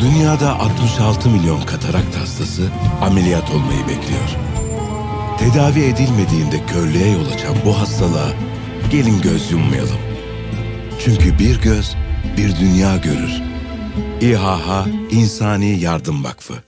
Dünyada 66 milyon katarakt hastası ameliyat olmayı bekliyor. Tedavi edilmediğinde körlüğe yol açan bu hastalığa gelin göz yummayalım. Çünkü bir göz bir dünya görür. İHH İnsani Yardım Vakfı